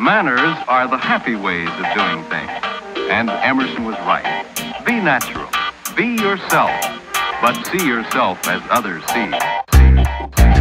Manners are the happy ways of doing things. And Emerson was right. Be natural. Be yourself. But see yourself as others see.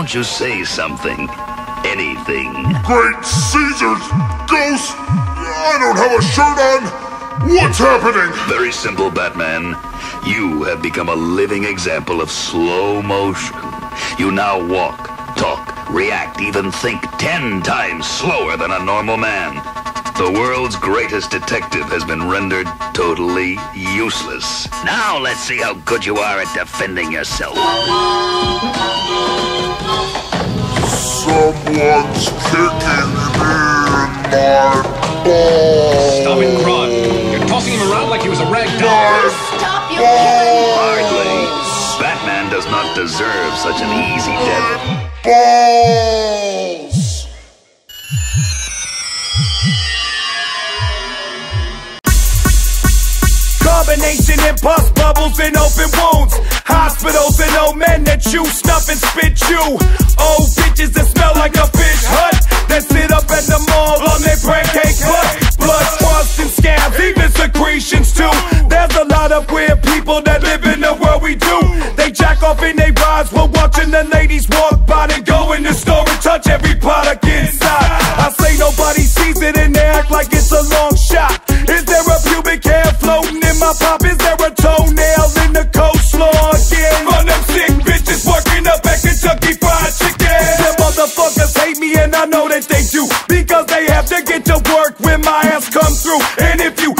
don't you say something? Anything. Great Caesar's ghost! I don't have a shirt on! What's happening? Very simple, Batman. You have become a living example of slow motion. You now walk, talk, react, even think ten times slower than a normal man. The world's greatest detective has been rendered totally useless. Now let's see how good you are at defending yourself. Someone's kicking in my balls. Stop it, Kron. You're tossing him around like he was a rag doll. Stop your Hardly. Batman does not deserve such an easy death. Balls. combination and pus bubbles and open wounds. Hospitals and old men that chew snuff and spit you. Old bitches that smell like a fish hut. That sit up at the mall on their pancake butt. Blood spots and scabs, even secretions too. There's a lot of weird people that live in the world we do. They jack off in their rides while watching the ladies walk by. They go in the store and touch every product inside. I say nobody sees it and they act like it's a long in my pop, is there a toenail in the coleslaw again? Run them sick bitches working up at Kentucky Fried Chicken. Them motherfuckers hate me and I know that they do. Because they have to get to work when my ass comes through. And if you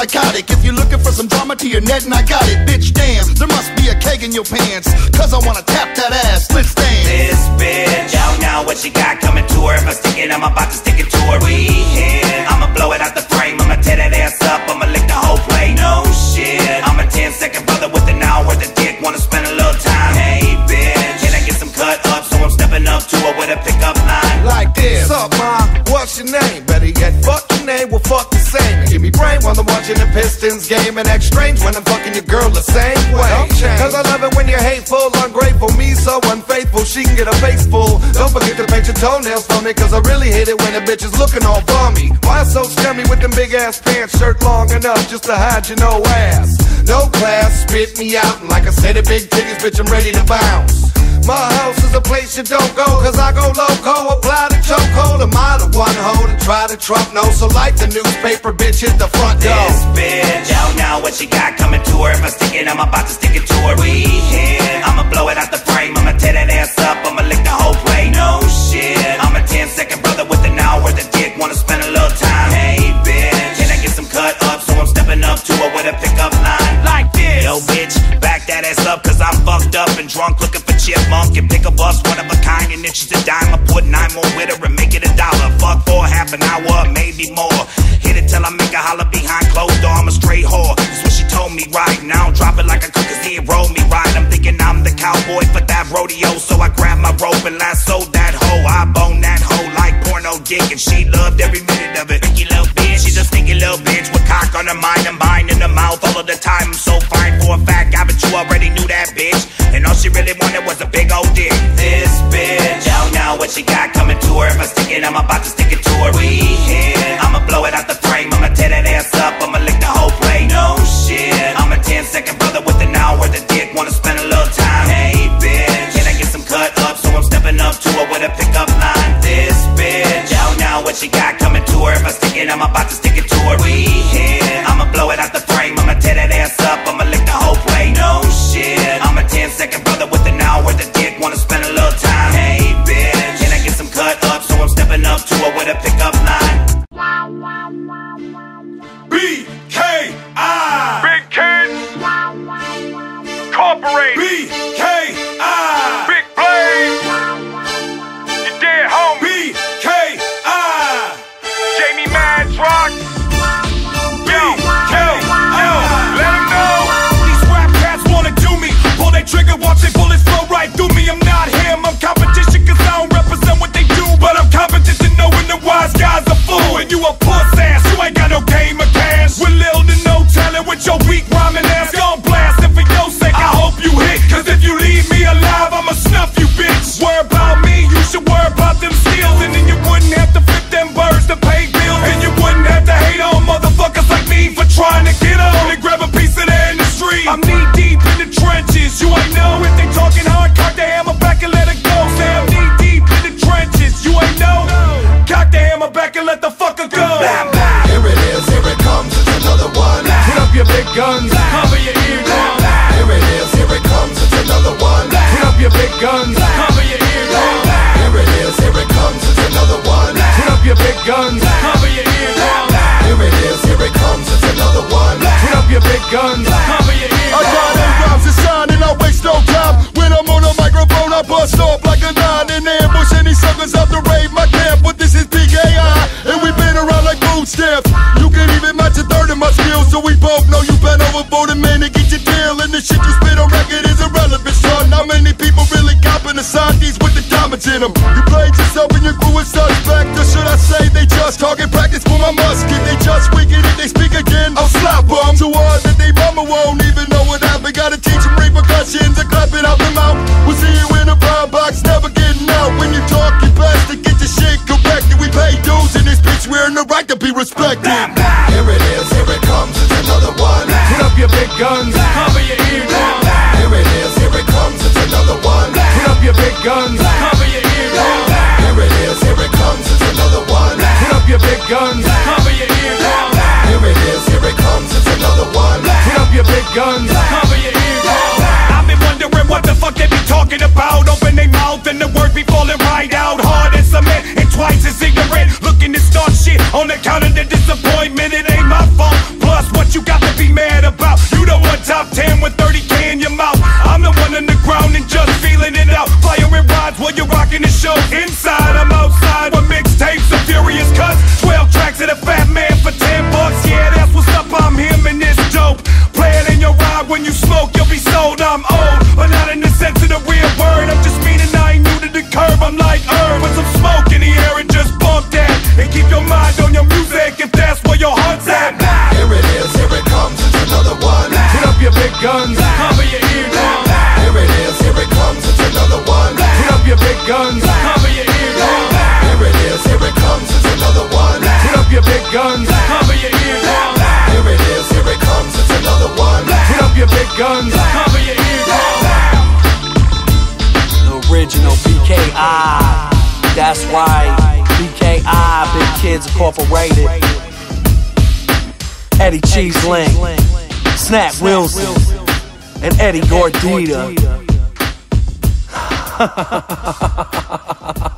psychotic. If you're looking for some drama to your net, and I got it, bitch, damn. There must be a keg in your pants. Cause I wanna tap that ass, let's dance. This bitch, don't know what she got coming to her. If I stick it, I'm about to stick it to her. We here. I'ma blow it out the frame. I'ma tear that ass up. I'ma lick the whole plate. No shit. I'm a 10 second brother with an hour worth of dick. Wanna spend a little time. Hey, bitch. Can I get some cut up? So I'm stepping up to her with a pickup line. like this. What's up, ma? What's your name? Watching the Pistons game. And act strange when I'm fucking your girl the same way. Cause I love it when you're hateful, ungrateful. Me so unfaithful, she can get a face full. Don't forget to paint your toenails for me. Cause I really hate it when a bitch is looking all bummy. Why so scummy with them big ass pants? Shirt long enough just to hide your no ass. No class, spit me out. Like I said, the big titties, bitch, I'm ready to bounce. My house is a place you don't go, cause I go loco, apply the chokehold. Am I the one hoe to try to trump? No, so like the newspaper, bitch, hit the front door. This bitch, don't know what she got coming to her. If I stick it, I'm about to stick it to her. We here. I'ma blow it out the frame. I'ma tear that ass up. I'ma lick the whole plate. No shit. I'm a 10 second brother with an hour worth dick. Wanna spend a little time. Hey, bitch. Can I get some cut up? So I'm stepping up to her with a pickup line. Like this. Yo, bitch, back that ass up. Cause I'm fucked up and drunk looking for chipmunk. And pick a bus, one of a kind. And it's just a dime. I put nine more with her and make it a dollar. Fuck for half an hour, maybe more. Hit it till I make a holler behind closed door. I'm a straight whore. My sold that hoe. I bone that hoe like porno dick. And she loved every minute of it. Freaky little bitch. She's a stinky little bitch with cock on her mind and mine in her mouth all of the time. I'm so fine for a fact. I bet you already knew that bitch. And all she really wanted was a big old dick. This bitch, don't know what she got coming to her. If I stick it, I'm about to stick it to her. We here. be respected. Kids Incorporated, Eddie Cheese Link, Snap Wilson, and Eddie Gordita.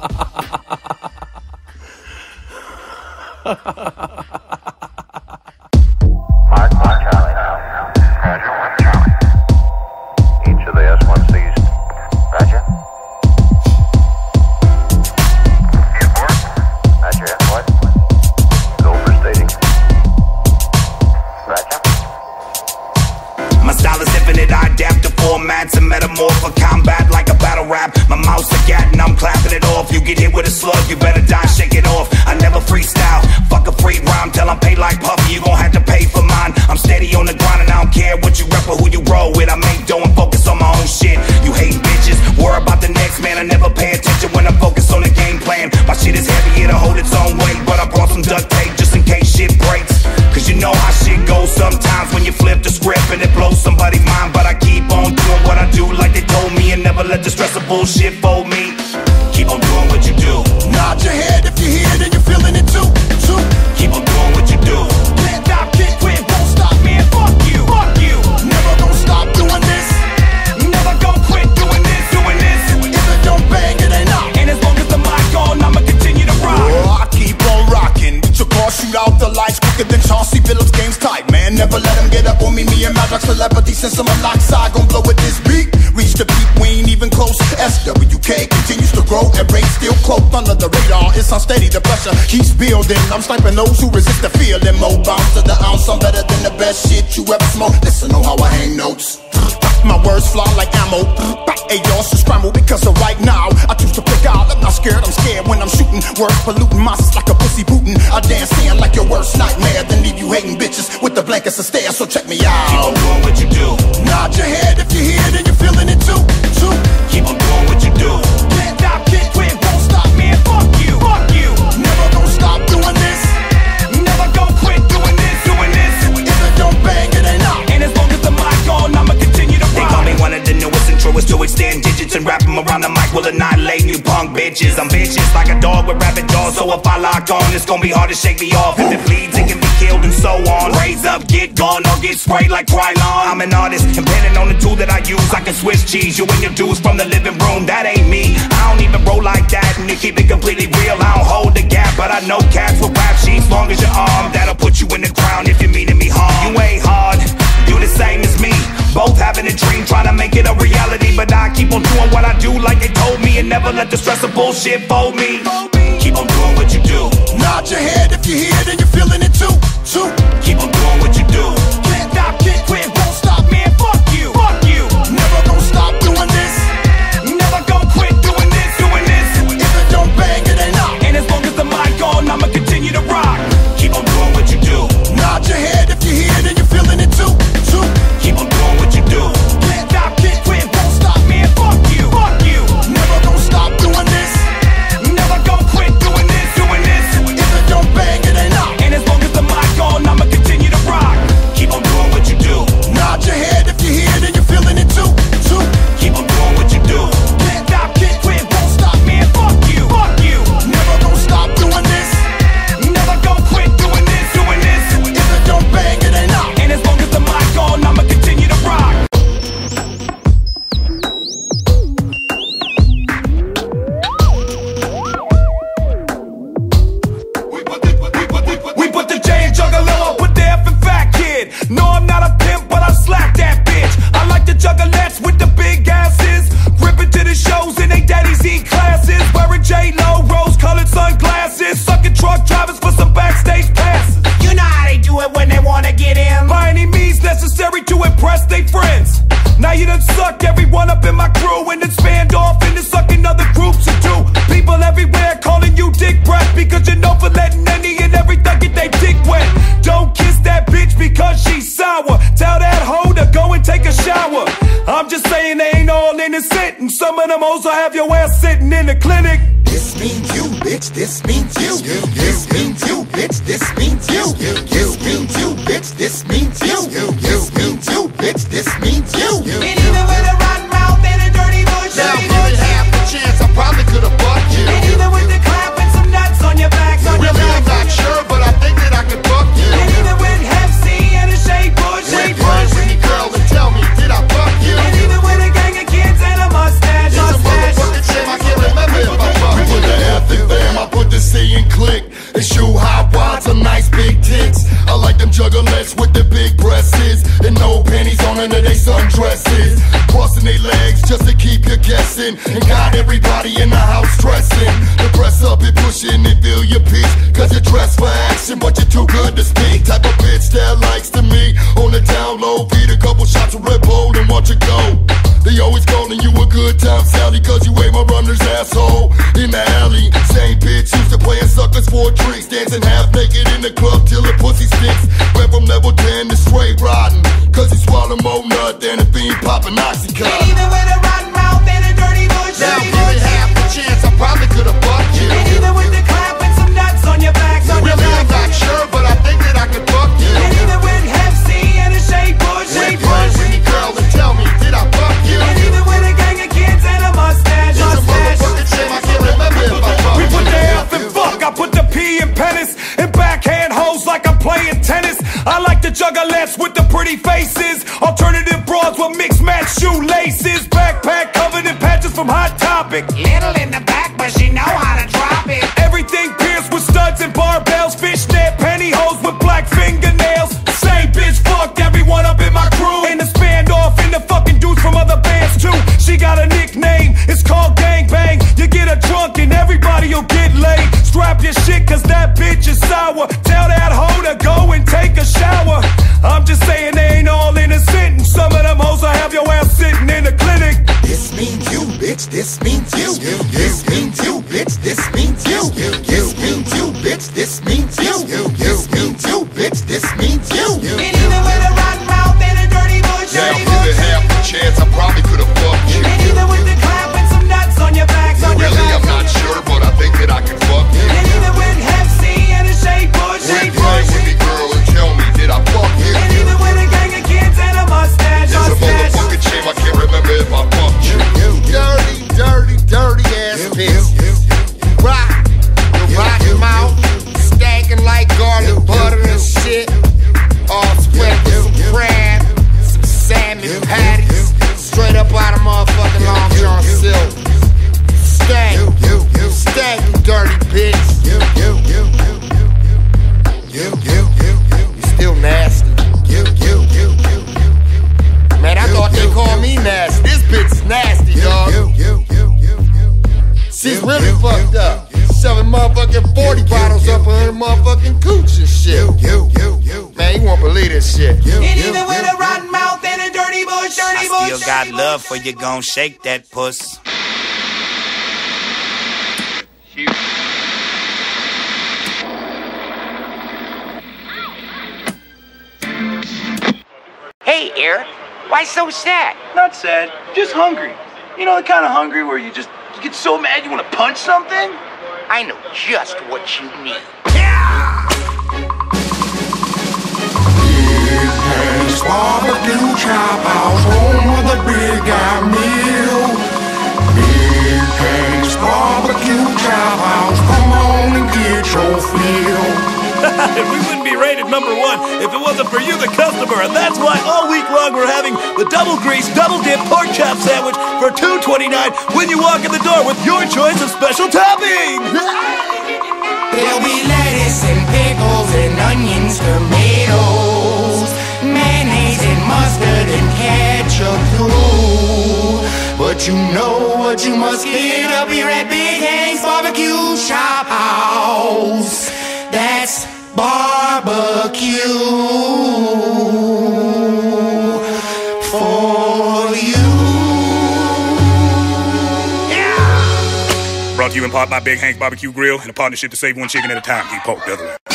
bullshit for me. pressure keeps building. I'm sniping those who resist the feeling. Mobile to the ounce, I'm better than the best shit you ever smoked. Listen to how I hang notes. My words fly like ammo. Hey, y'all should scramble because of right now. I choose to pick out. I'm not scared, I'm scared when I'm shooting. Words polluting my like a pussy booting. I dance in like your worst nightmare. Then leave you hating bitches with the blankets of stare. So check me out. Keep on doing what you do. Nod your head if you're here, and you're feeling it too. too. Keep on doing what you do. Can't stop, can't quit, won't stop, man. Fuck you. Fuck is to extend digits and wrap them around the mic will annihilate new punk bitches. I'm vicious like a dog with rabid jaws, so if I lock on, it's gonna be hard to shake me off. If it bleeds, it can be killed and so on. Raise up, get gone, or get sprayed like Krylon. I'm an artist, depending on the tool that I use, I can switch cheese. You and your dudes from the living room, that ain't me. I don't even roll like that, and to keep it completely real, I don't hold the gap, but I know cats with rap sheets long as your arm. That'll put you in the ground if you're meaning me harm. You ain't hard, you the same as both having a dream, trying to make it a reality. But I keep on doing what I do like they told me, and never let the stress of bullshit fold me. Keep on doing what you do. Nod your head if you hear it and you're feeling it too. Too. Keep on doing under they sundresses. Crossing their legs just to keep you guessing. And got everybody in the house dressing. The press up and pushing and feel your peace. Cause you're dressed for action, but you're too good to speak. Type of bitch that likes to me. On the down low, feed a couple shots of Red Bull and watch it go. They always calling you a good time, Sally, cause you ate my runner's asshole in the alley. Same bitch used to playing suckers for drinks, dancing half naked in the club till the pussy stinks. Went from level 10 to straight rotten, like the juggalettes with the pretty faces, alternative broads with mixed match shoelaces, backpack covered in patches from Hot Topic. Little in the back, but she know how to drop it. Everything pierced with studs and barbells, fishnet pantyhose with black fingernails. Same bitch fucked everyone up in my crew, and the standoff in the fucking dudes from other bands too. She got a nickname, it's called Gang Bang. You get her drunk and everybody'll get laid. Strap your shit, cause that bitch is sour. Tell that hoe to go and take a shower. I'm just saying they ain't all innocent, and some of them hoes will have your ass sitting in the clinic. This means you, bitch. This means you. This means you, bitch. This I bush. still got love for you, gon' shake that puss. Hey, Eric, why so sad? Not sad, just hungry. You know the kind of hungry where you just you get so mad you want to punch something? I know just what you need. Barbecue Chop House, home of the Big Guy Meal. Big Hanks Barbecue Chop House, come on and get your fill. we wouldn't be rated number one if it wasn't for you, the customer. And that's why all week long we're having the double grease, double dip pork chop sandwich for $2.29 when you walk in the door with your choice of special toppings. There'll be lettuce and pickles and onions, tomatoes, But you know what you must get up here at Big Hank's Barbecue Chop House. That's barbecue for you. Brought to you in part by Big Hank Barbecue Grill and a partnership to save one chicken at a time. Keep poke,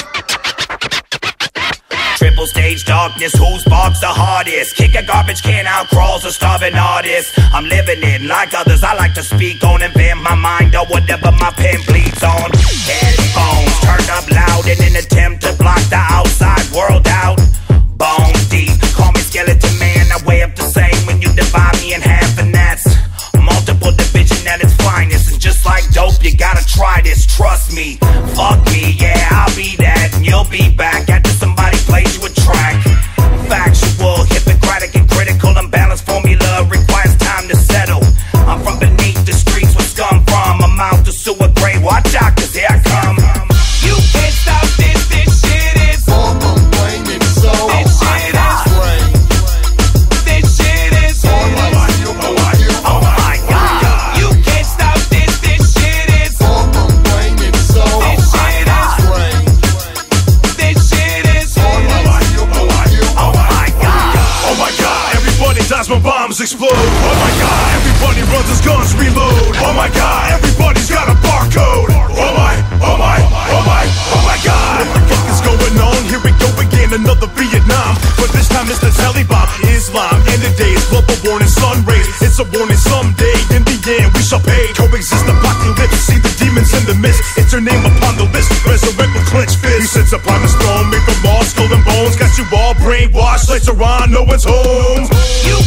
Triple stage darkness, whose barks the hardest? Kick a garbage can out, crawls a starving artist. I'm living it like others, I like to speak on and bend my mind or whatever my pen bleeds on. Headphones turned up loud in an attempt to block the outside world out. Bones deep, call me skeleton man. I weigh up the same when you divide me in half, and that's multiple division at its finest. And just like dope, you gotta try this. Trust me, fuck me, yeah, I'll be that, and you'll be back after somebody plays a track. Factual, It's the Taliban, Islam, and the day is global warning sun rays. It's a warning someday. In the end, we shall pay. Coexist apocalypse. See the demons in the mist. It's your name upon the list. Resurrect with clenched fists. He sits upon the throne, made from all skull and bones. Got you all brainwashed. Later on, no one's home. You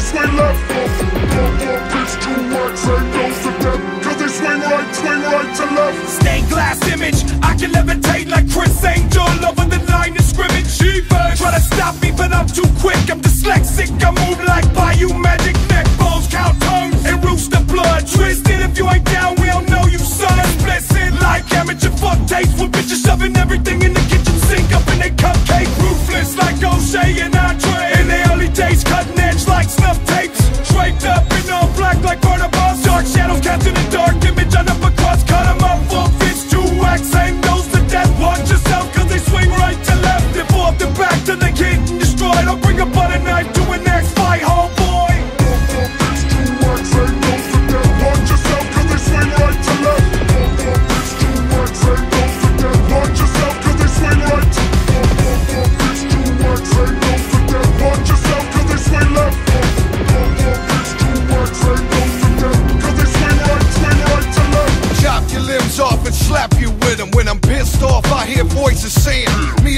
they swing left. Pop up, bitch, two words, ain't no for them. Cause they swing right, swing right to left. Stained glass image, I can levitate like Criss Angel over the line of scrimmage. She try to stop me, but I'm too quick. I'm dyslexic, I move like Bayou Magic Neck. Bones count tongues and rooster blood. Twisted, if you ain't down, we don't know you, son. Blessed like amateur fuck taste when bitches shoving everything in the kitchen sink up in they cupcake. Ruthless like O'Shea and Andre like snuff tapes Draped up in all black like Barnabas. Dark shadows cast in the dark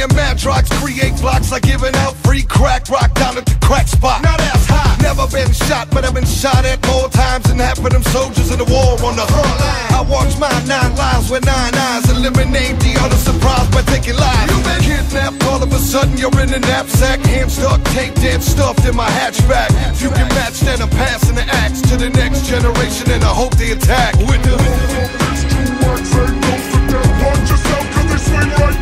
playing Madrox, create blocks, I like giving out free crack rock down at the crack spot. Now that's hot. Never been shot, but I've been shot at more times than half of them soldiers in the war on the front line. I watch my nine lives with nine eyes, eliminate the other surprise by taking lives. You've been kidnapped, all of a sudden you're in a knapsack, hand stuck, tape dead, stuffed in my hatchback. If you can match then I'm passing the axe to the next generation, and I hope they attack with the. These two words yourself, cause they swing right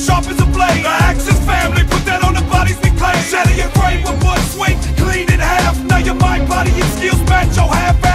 sharp as a blade. The Axis family, put that on the bodies we claim. Shatter your brain with one swing, clean it half. Now your mind, body, and skills match your half.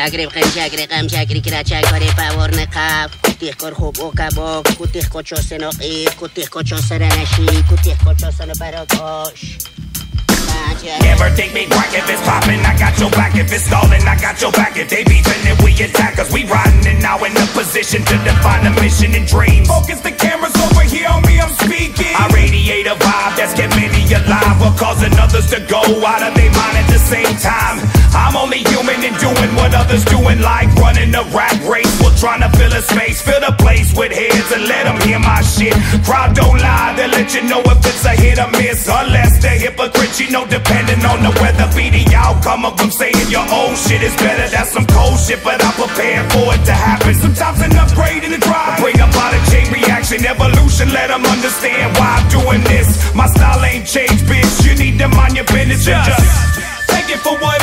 goes. چه یگری بخیم جگری غم جگری کرا چگاری پاور نقاب کتیخ کر خوب او کباک کتیخ کچو سنقی کتیخ کچو سرنشی کتیخ کچو سن براکاش Never think me crack if it's poppin', I got your back. If it's stallin', I got your back. If they beefin', then we attack. Cause we riding and now in a position to define a mission and dreams. Focus the cameras over here on me, I'm speaking. I radiate a vibe that's kept many alive while causing others to go out of their mind at the same time. I'm only human and doing what others doing, like running a rap race. We're trying to fill a space, fill the place with heads and let them hear my shit. Crowd don't lie, they'll let you know if it's a hit or miss. Unless they're hypocrites, you know, depending on the weather, be the outcome of them saying your old shit is better. That's some cold shit, but I'm prepared for it to happen. Sometimes an upgrade in the drive. Bring about a chain reaction, evolution, let them understand why I'm doing this. My style ain't changed, bitch. You need to mind your business Just just take it for what.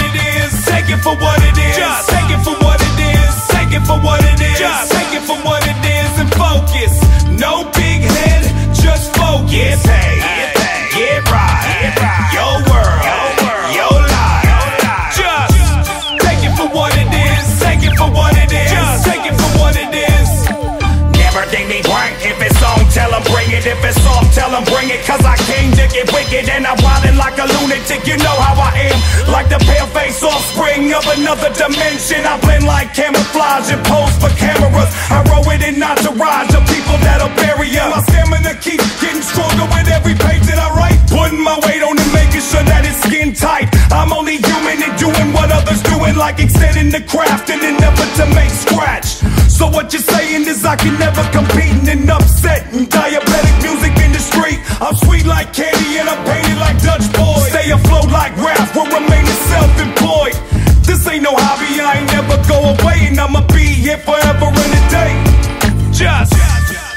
Take it for what it is. Just take it for what it is. Take it for what it is. Just take it for what it is and focus. No big head, just focus. get them bring it. Cause I came to get wicked and I'm wildin' like a lunatic. You know how I am. Like the pale face offspring of another dimension. I blend like camouflage and pose for cameras. I roll it in entourage of people that'll bury ya. My stamina keeps getting stronger with every page that I write. Putting my weight on it, making sure that it's skin tight. I'm only human and doing what others doing, like extending the craft in an effort to make scratch. So what you're saying is I can never compete in an upsetting diabetic music industry. I'm sweet like candy and I'm painted like Dutch boys. Stay afloat like rap, will remain self-employed. This ain't no hobby, I ain't never go away, and I'ma be here forever and a day. Just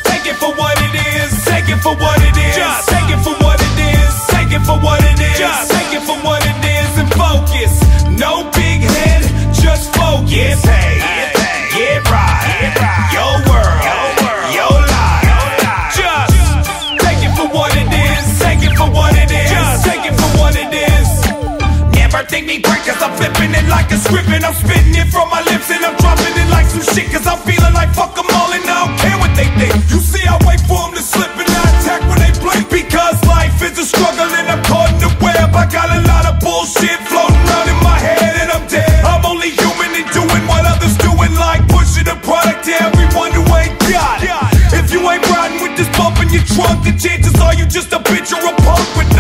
take it for what it is, take it for what it is, Just take it for what it is, take it for what it is, Just take it for what it is, and focus. No big head, just focus. Shit. Cause I'm feeling like fuck them all and I don't care what they think. You see, I wait for them to slip and I attack when they blink. Because life is a struggle and I'm caught in the web. I got a lot of bullshit floating around in my head and I'm dead. I'm only human and doing what others doing, like pushing a product to everyone who ain't got it. If you ain't riding with this bump in your trunk, the chances are you just a bitch or a punk with